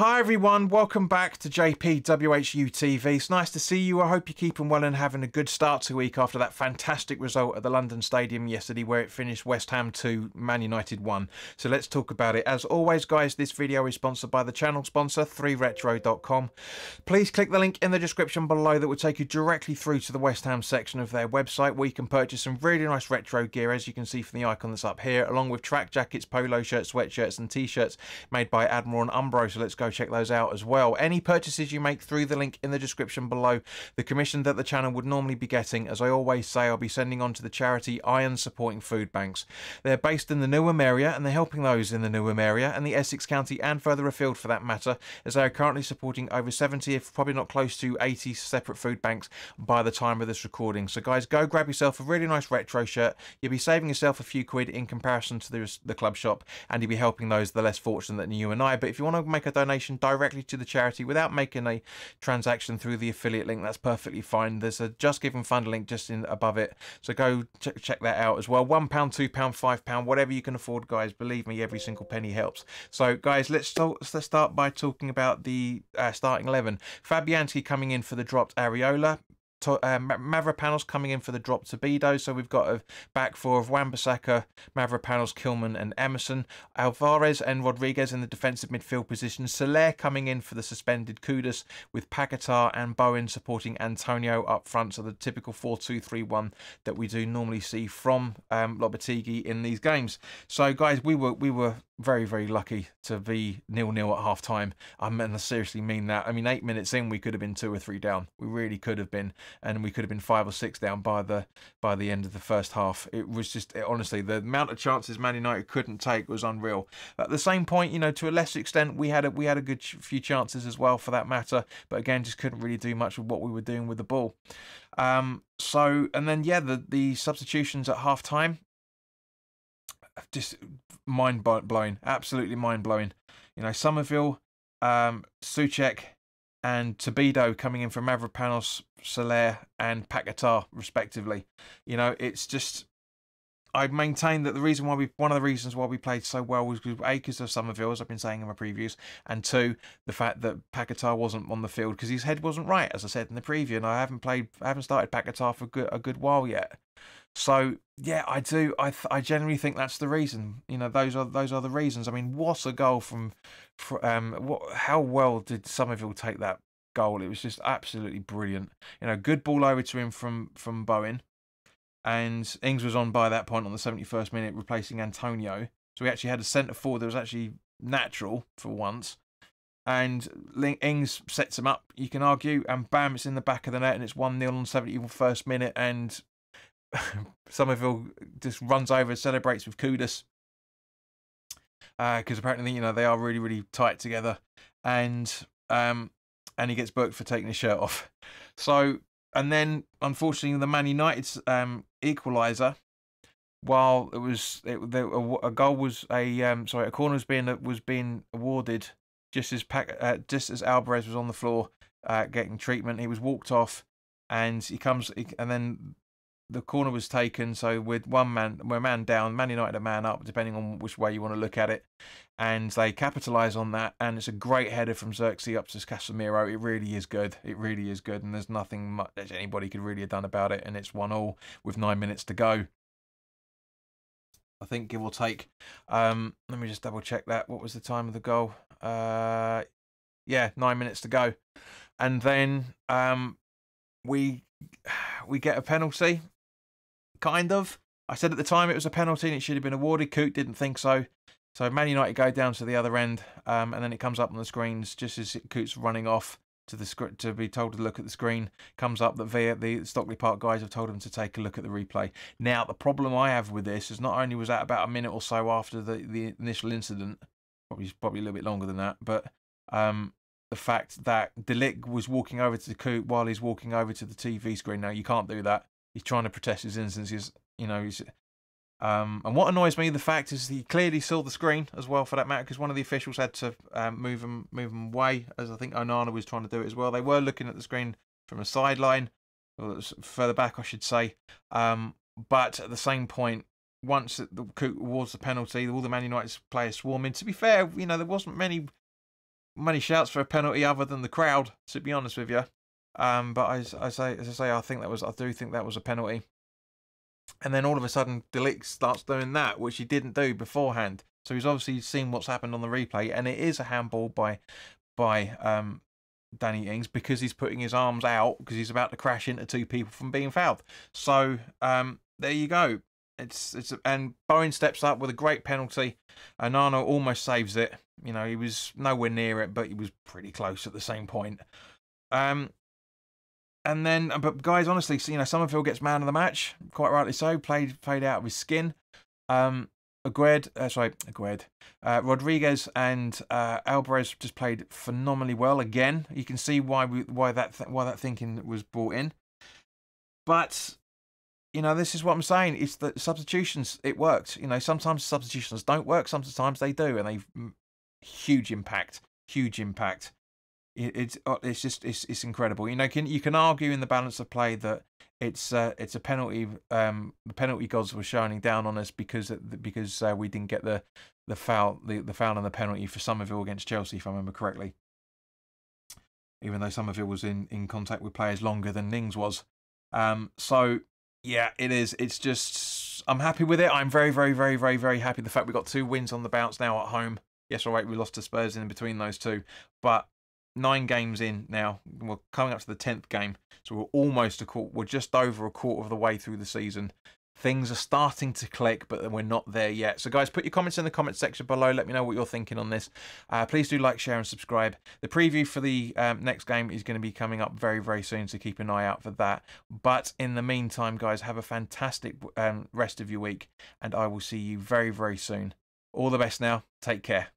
Hi everyone, welcome back to JPWHU TV. It's nice to see you. I hope you're keeping well and having a good start to the week after that fantastic result at the London Stadium yesterday where it finished West Ham 2, Man United 1. So let's talk about it. As always guys, this video is sponsored by the channel sponsor 3retro.com. Please click the link in the description below that will take you directly through to the West Ham section of their website where you can purchase some really nice retro gear as you can see from the icon that's up here along with track jackets, polo shirts, sweatshirts and t-shirts made by Admiral and Umbro. So let's go check those out as well. Any purchases you make through the link in the description below, the commission that the channel would normally be getting, as I always say, I'll be sending on to the charity Iron Supporting Food Banks. They're based in the Newham area and they're helping those in the Newham area and the Essex County and further afield for that matter, as they are currently supporting over 70, if probably not close to 80 separate food banks by the time of this recording. So guys, go grab yourself a really nice retro shirt. You'll be saving yourself a few quid in comparison to the, the club shop and you'll be helping those the less fortunate than you and I. But if you want to make a donation directly to the charity without making a transaction through the affiliate link, that's perfectly fine. There's a JustGiving Fund link just in above it, so go ch check that out as well. One pound, two pound, five pound, whatever you can afford, guys. Believe me, every single penny helps. So, guys, let's let's start by talking about the uh, starting eleven. Fabianski coming in for the dropped Areola to, uh, Mavropanos coming in for the dropped Todibo. So we've got a back four of Wan-Bissaka, Mavropanos, Kilman and Emerson. Alvarez and Rodriguez in the defensive midfield position. Soler coming in for the suspended Kudus with Paquetá and Bowen supporting Antonio up front. So the typical 4-2-3-1 that we do normally see from um, Lopetegui in these games. So guys, we were we were very, very lucky to be nil-nil at half time. I mean, I seriously mean that. I mean, eight minutes in, we could have been two or three down. We really could have been, and we could have been five or six down by the by the end of the first half. It was just it, honestly the amount of chances Man United couldn't take was unreal. At the same point, you know, to a lesser extent, we had a, we had a good few chances as well for that matter, but again, just couldn't really do much with what we were doing with the ball. Um, so and then yeah, the the substitutions at half time just mind blowing, absolutely mind blowing. You know, Summerville, um, Soucek, and Todibo coming in from Mavropanos, Soler, and Paquetá, respectively. You know, it's just. I maintain that the reason why we, one of the reasons why we played so well was because A, because of Summerville, as I've been saying in my previews, and two, the fact that Paquetá wasn't on the field because his head wasn't right, as I said in the preview, and I haven't played, I haven't started Paquetá for good, a good while yet. So yeah, I do. I I generally think that's the reason. You know, those are those are the reasons. I mean, what a goal from, from um, what? How well did Summerville take that goal? It was just absolutely brilliant. You know, good ball over to him from from Bowen, and Ings was on by that point on the seventy first minute, replacing Antonio. So we actually had a centre forward that was actually natural for once. And Ings sets him up, you can argue, and bam, it's in the back of the net, and it's 1 0 on 71st minute. And Summerville just runs over and celebrates with Kudus. Because uh, apparently you know they are really really tight together, and um, and he gets booked for taking his shirt off. So and then unfortunately the Man United's um, equaliser, while it was it, a, a, goal was a um, sorry a corner was being was being awarded just as Pac, uh, just as Alvarez was on the floor uh, getting treatment, he was walked off, and he comes and then the corner was taken. So with one man, we're man down, Man United a man up, depending on which way you want to look at it. And they capitalise on that, and it's a great header from Zirkzee up to Casemiro. It really is good. It really is good, and there's nothing much anybody could really have done about it. And it's one all with nine minutes to go. I think give or take. Um, let me just double check that. What was the time of the goal? Uh, yeah, nine minutes to go, and then um, we we get a penalty kind of. I said at the time it was a penalty and it should have been awarded. Coote didn't think so. So Man United go down to the other end, um, and then it comes up on the screens just as Coote's running off to the script to be told to look at the screen. Comes up that via the Stockley Park guys have told him to take a look at the replay. Now the problem I have with this is not only was that about a minute or so after the, the initial incident, probably probably a little bit longer than that, but um, the fact that de Ligt was walking over to the Coote while he's walking over to the TV screen. Now you can't do that he's trying to protest his innocence. He's, you know, he's. Um, and what annoys me, the fact is he clearly saw the screen as well, for that matter, because one of the officials had to um, move him, move him away, as I think Onana was trying to do it as well. They were looking at the screen from a sideline, further back, I should say. Um, but at the same point, once the towards the penalty, all the Man United players swarm in. To be fair, you know there wasn't many many shouts for a penalty other than the crowd, to be honest with you. Um, but as I say, as I say, I think that was, I do think that was a penalty. And then all of a sudden, de Ligt starts doing that, which he didn't do beforehand. So he's obviously seen what's happened on the replay, and it is a handball by by um, Danny Ings because he's putting his arms out because he's about to crash into two people from being fouled. So um, there you go. It's it's and Bowen steps up with a great penalty. And Nano almost saves it. You know, he was nowhere near it, but he was pretty close at the same point. Um, and then, but guys, honestly, you know, Summerville gets man of the match, quite rightly so. Played played out of his skin. Um, Agued, uh, sorry, Agued, uh, Rodriguez and uh, Alvarez just played phenomenally well again. You can see why we, why that th- why that thinking was brought in. But you know, this is what I'm saying. It's the substitutions. It worked. You know, sometimes substitutions don't work. Sometimes they do, and they huge impact. Huge impact. It, it's uh, it's just it's it's incredible. You know, can you can argue in the balance of play that it's uh, it's a penalty. Um, the penalty gods were shining down on us because because uh, we didn't get the the foul the, the foul and the penalty for Summerville against Chelsea, if I remember correctly. Even though Summerville was in, in contact with players longer than Ings was, um, so yeah, it is. It's just I'm happy with it. I'm very very very very very happy. The fact we got two wins on the bounce now at home. Yes, all right, we lost to Spurs in between those two, but nine games in now. We're coming up to the tenth game, so we're almost a quarter. We're just over a quarter of the way through the season. Things are starting to click, but we're not there yet. So, guys, put your comments in the comment section below. Let me know what you're thinking on this. Uh, please do like, share, and subscribe. The preview for the um, next game is going to be coming up very, very soon, so keep an eye out for that. But in the meantime, guys, have a fantastic um, rest of your week, and I will see you very, very soon. All the best now. Take care.